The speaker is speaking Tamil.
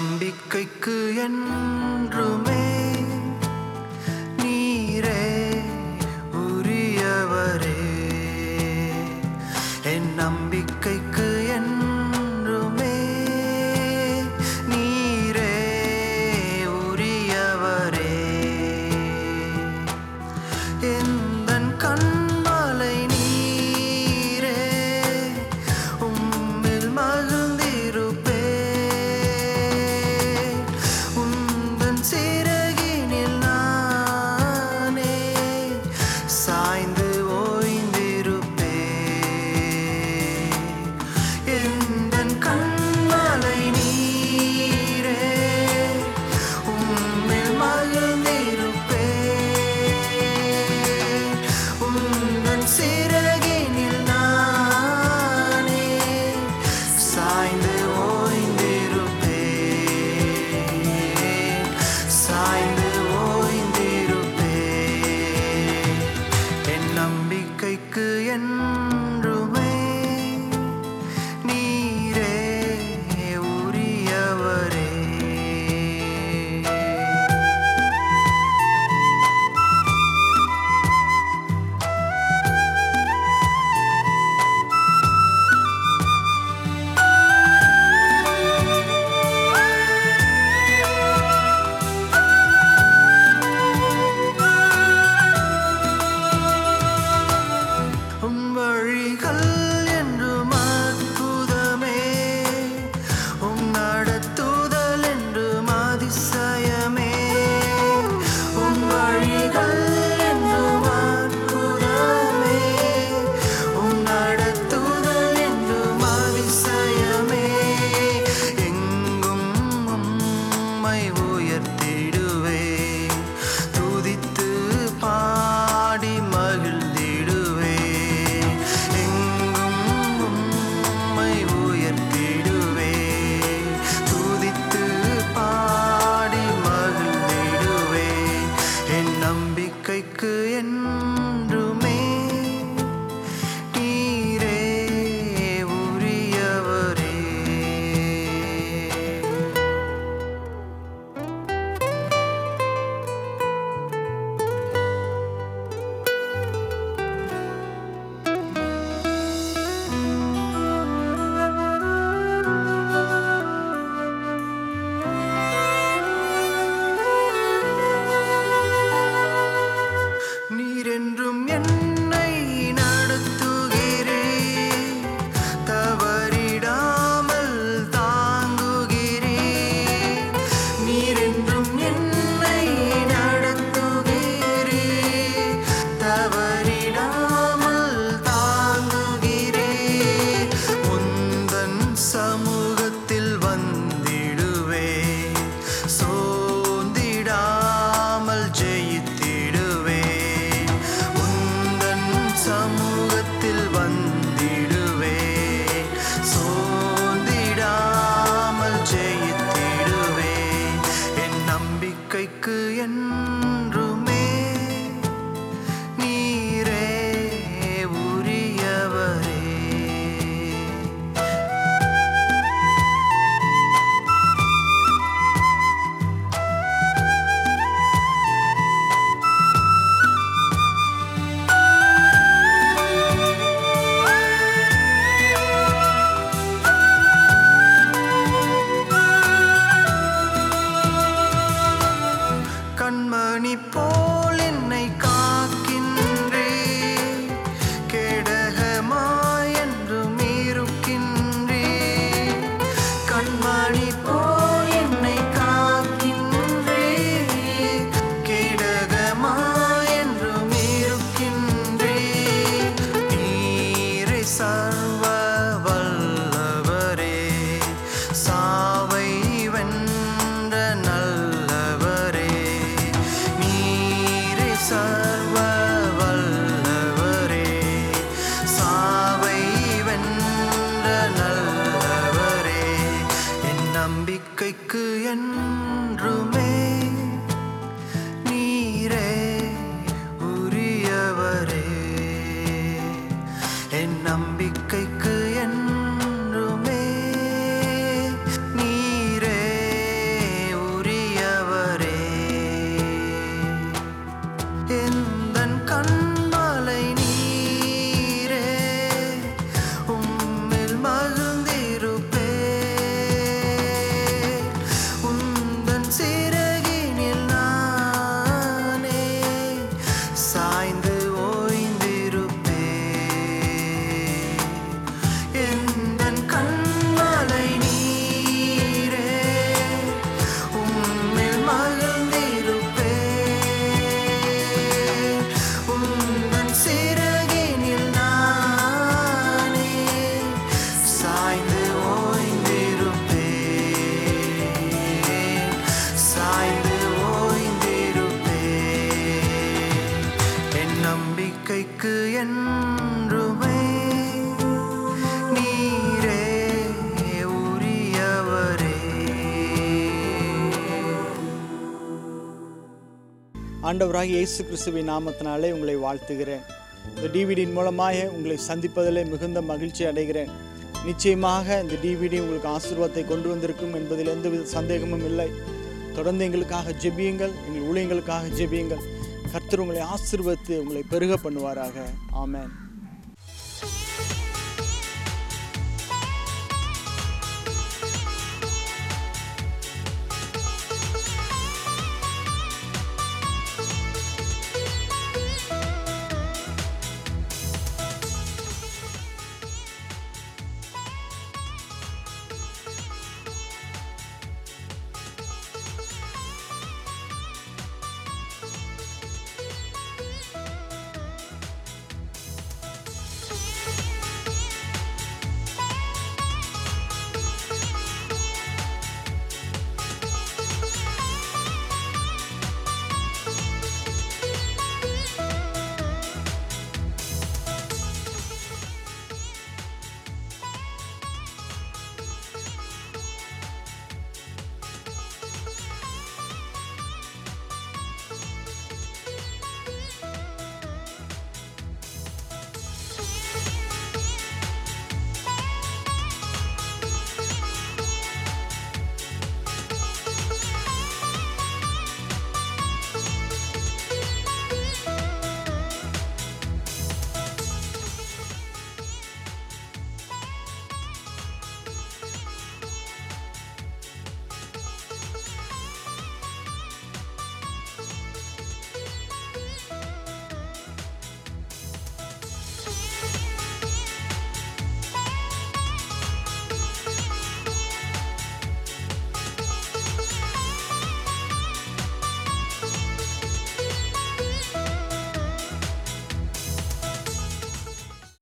நம்பிக்கைக்கு என்றுமே நீரே உரியவரே. என் நம்பிக்கைக்கு என்றுமே நீரே உரியவரே. என் surrender. என்றுமே நீரே உரியவரே. என் நம்பிக்கைக்கு ஆண்டவராக இயேசு கிறிஸ்துவின் நாமத்தினாலே உங்களை வாழ்த்துகிறேன். இந்த டிவிடியின் மூலமாக உங்களை சந்திப்பதில் மிகுந்த மகிழ்ச்சி அடைகிறேன். நிச்சயமாக இந்த டிவிடி உங்களுக்கு ஆசீர்வாதத்தை கொண்டு வந்திருக்கும் என்பதில் எந்தவித சந்தேகமும் இல்லை. தொடர்ந்து எங்களுக்காக ஜெபியுங்கள் எங்கள் ஊழியங்களுக்காக ஜெபியுங்கள். கர்த்தர் உங்களை ஆசீர்வதித்து உங்களை பெருக பண்ணுவாராக. ஆமேன்.